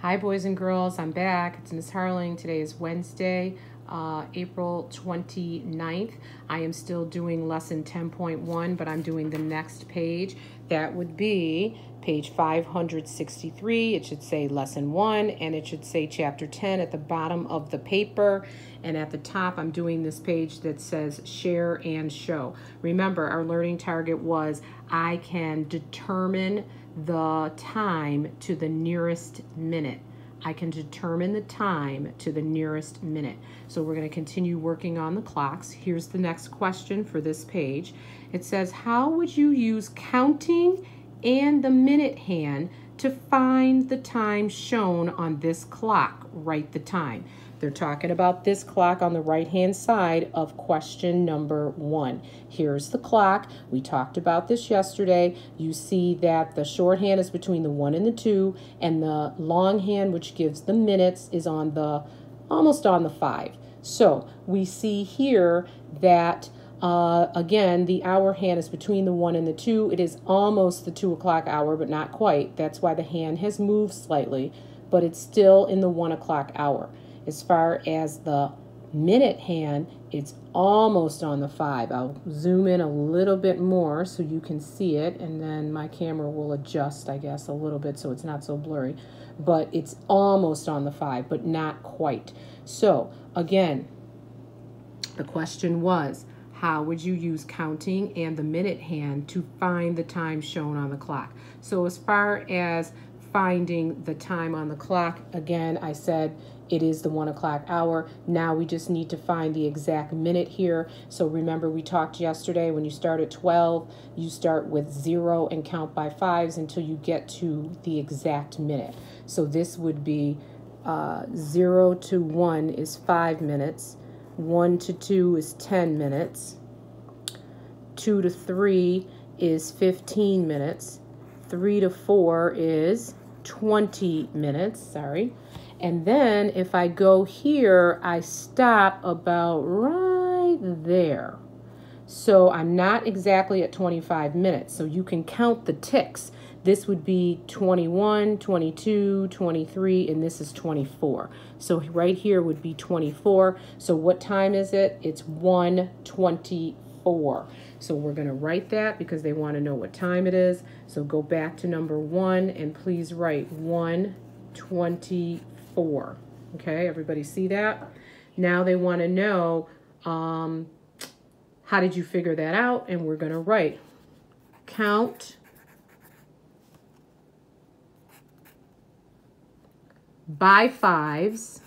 Hi, boys and girls. I'm back. It's Miss Harling. Today is Wednesday, uh, April 29th. I am still doing lesson 10.1, but I'm doing the next page. That would be page 563. It should say lesson 1, and it should say chapter 10 at the bottom of the paper. And at the top, I'm doing this page that says share and show. Remember, our learning target was I can determine the time to the nearest minute. I can determine the time to the nearest minute. So we're going to continue working on the clocks. Here's the next question for this page. It says, how would you use counting and the minute hand to find the time shown on this clock? Write the time. They're talking about this clock on the right-hand side of question number one. Here's the clock. We talked about this yesterday. You see that the shorthand is between the one and the two, and the longhand, which gives the minutes, is on the almost on the five. So we see here that uh, again, the hour hand is between the 1 and the 2. It is almost the 2 o'clock hour, but not quite. That's why the hand has moved slightly, but it's still in the 1 o'clock hour. As far as the minute hand, it's almost on the 5. I'll zoom in a little bit more so you can see it, and then my camera will adjust, I guess, a little bit so it's not so blurry. But it's almost on the 5, but not quite. So, again, the question was, how would you use counting and the minute hand to find the time shown on the clock? So as far as finding the time on the clock, again, I said it is the one o'clock hour. Now we just need to find the exact minute here. So remember we talked yesterday when you start at 12, you start with zero and count by fives until you get to the exact minute. So this would be uh, zero to one is five minutes. One to two is 10 minutes. Two to three is 15 minutes. Three to four is 20 minutes, sorry. And then if I go here, I stop about right there. So I'm not exactly at 25 minutes. So you can count the ticks. This would be 21, 22, 23, and this is 24. So right here would be 24. So what time is it? It's 124. So we're going to write that because they want to know what time it is. So go back to number one and please write 124. Okay, everybody see that? Now they want to know um, how did you figure that out? And we're going to write count by fives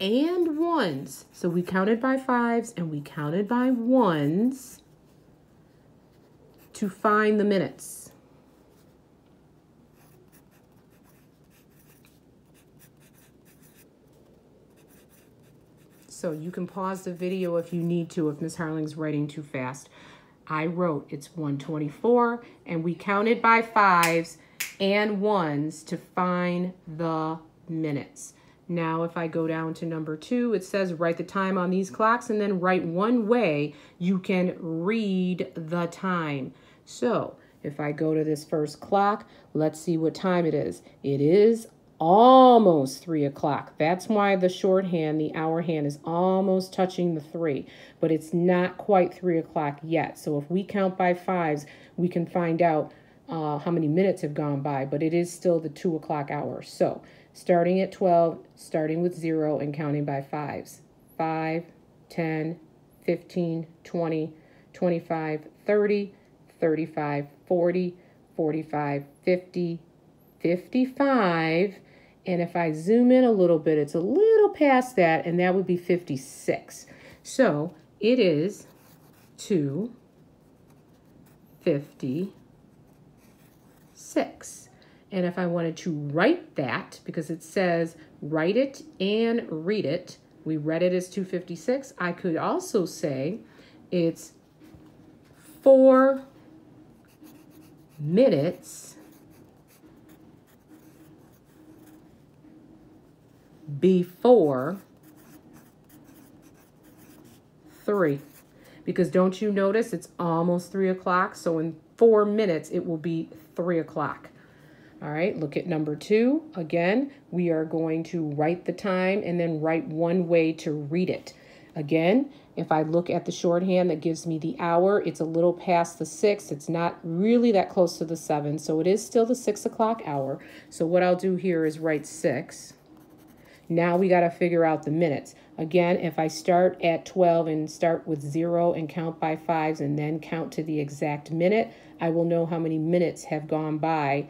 and ones. So we counted by fives and we counted by ones to find the minutes. So you can pause the video if you need to, if Miss Harling's writing too fast. I wrote it's 124 and we counted by fives and ones to find the minutes. Now, if I go down to number two, it says write the time on these clocks and then write one way you can read the time. So if I go to this first clock, let's see what time it is. It is almost three o'clock. That's why the shorthand, the hour hand, is almost touching the three, but it's not quite three o'clock yet. So if we count by fives, we can find out uh, how many minutes have gone by, but it is still the two o'clock hour. So starting at 12, starting with zero and counting by fives. 5, 10, 15, 20, 25, 30, 35, 40, 45, 50, 55, and if I zoom in a little bit, it's a little past that, and that would be 56. So it is 256. And if I wanted to write that, because it says write it and read it, we read it as 256, I could also say it's four minutes before 3. Because don't you notice it's almost 3 o'clock? So in four minutes, it will be three o'clock. All right, look at number two. Again, we are going to write the time and then write one way to read it. Again, if I look at the shorthand that gives me the hour, it's a little past the six. It's not really that close to the seven, so it is still the six o'clock hour. So what I'll do here is write six. Now we got to figure out the minutes. Again, if I start at 12 and start with zero and count by fives and then count to the exact minute, I will know how many minutes have gone by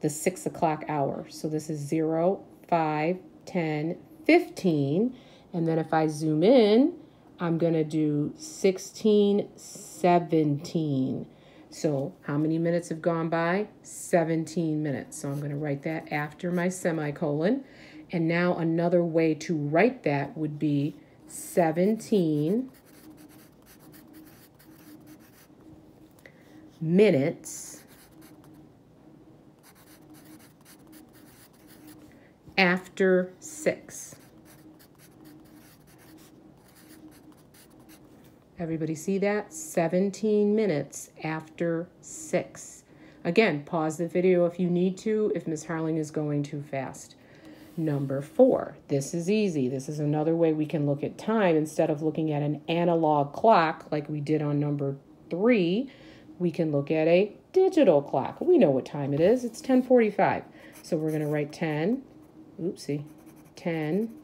the six o'clock hour. So this is zero, five, 10, 15. And then if I zoom in, I'm going to do 16, 17. So how many minutes have gone by? 17 minutes. So I'm going to write that after my semicolon. And now another way to write that would be 17 minutes after 6. Everybody see that? 17 minutes after 6. Again, pause the video if you need to, if Ms. Harling is going too fast. Number four, this is easy. This is another way we can look at time. Instead of looking at an analog clock like we did on number three, we can look at a digital clock. We know what time it is. It's 1045. So we're going to write 10, oopsie, 10,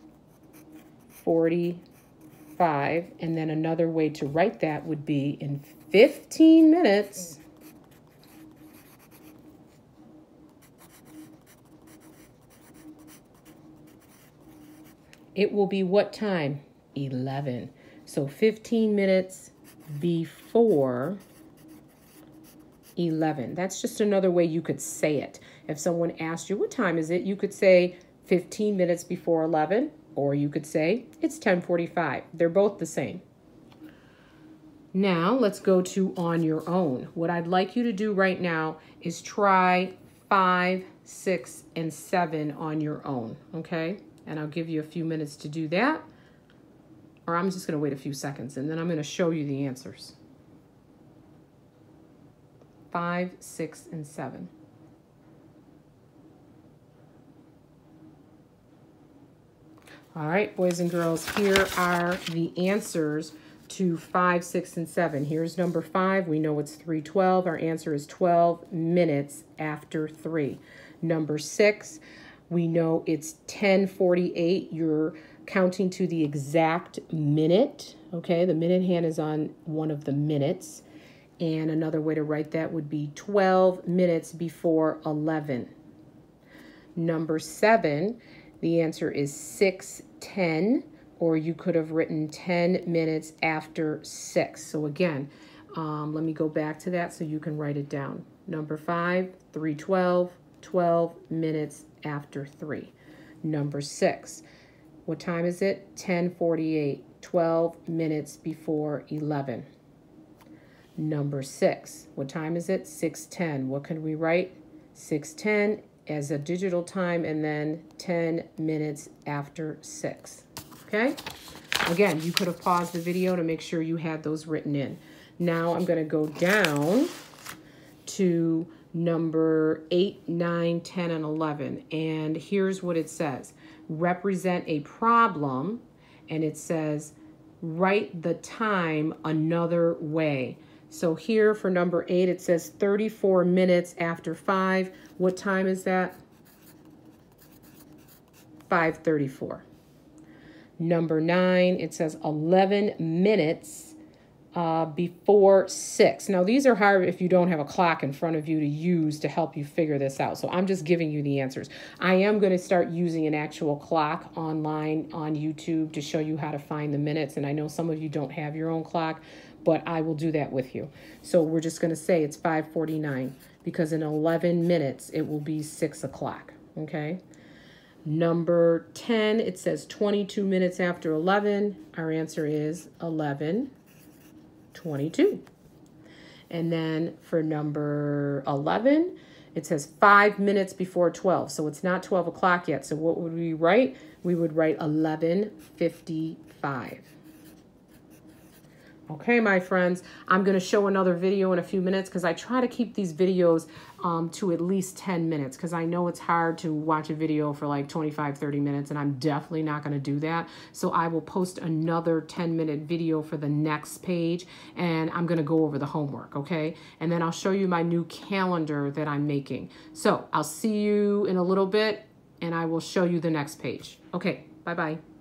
45. And then another way to write that would be in 15 minutes, It will be what time? 11. So 15 minutes before 11. That's just another way you could say it. If someone asked you, what time is it? You could say 15 minutes before 11, or you could say it's 1045. They're both the same. Now let's go to on your own. What I'd like you to do right now is try five, six, and seven on your own, okay? and I'll give you a few minutes to do that. Or I'm just to wait a few seconds and then I'm to show you the answers. Five, six, and seven. All right, boys and girls, here are the answers to 5, 6, and 7. Here's number 5. We know it's 312. Our answer is 12 minutes after 3. Number 6, we know it's 1048. You're counting to the exact minute. Okay, the minute hand is on one of the minutes. And another way to write that would be 12 minutes before 11. Number seven, the answer is 610, or you could have written 10 minutes after 6. So again, um, let me go back to that so you can write it down. Number five, 312, 12 minutes after 3. Number 6. What time is it? 1048. 12 minutes before 11. Number 6. What time is it? 610. What can we write? 610 as a digital time and then 10 minutes after 6. Okay? Again, you could have paused the video to make sure you had those written in. Now I'm going to go down to number 8, 9, 10, and 11. And here's what it says. Represent a problem, and it says write the time another way. So here for number 8, it says 34 minutes after 5. What time is that? 5.34. Number 9, it says 11 minutes uh, before six. Now, these are hard if you don't have a clock in front of you to use to help you figure this out. So I'm just giving you the answers. I am going to start using an actual clock online on YouTube to show you how to find the minutes. And I know some of you don't have your own clock, but I will do that with you. So we're just going to say it's 549 because in 11 minutes it will be 6 o'clock. Okay. Number 10, it says 22 minutes after 11. Our answer is 11. 22. And then for number 11, it says five minutes before 12. So it's not 12 o'clock yet. So what would we write? We would write 11.55. Okay, my friends, I'm going to show another video in a few minutes because I try to keep these videos um, to at least 10 minutes because I know it's hard to watch a video for like 25, 30 minutes and I'm definitely not going to do that. So I will post another 10 minute video for the next page and I'm going to go over the homework, okay? And then I'll show you my new calendar that I'm making. So I'll see you in a little bit and I will show you the next page. Okay, bye-bye.